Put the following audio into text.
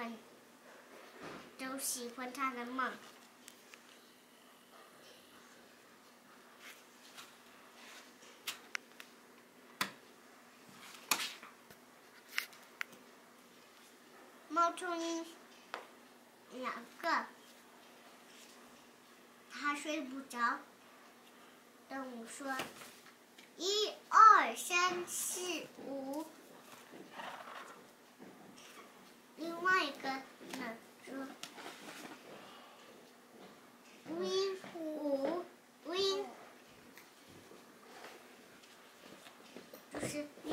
欢，都喜欢他的梦。猫头鹰两个，他睡不着。动物说：“一二三四五。”你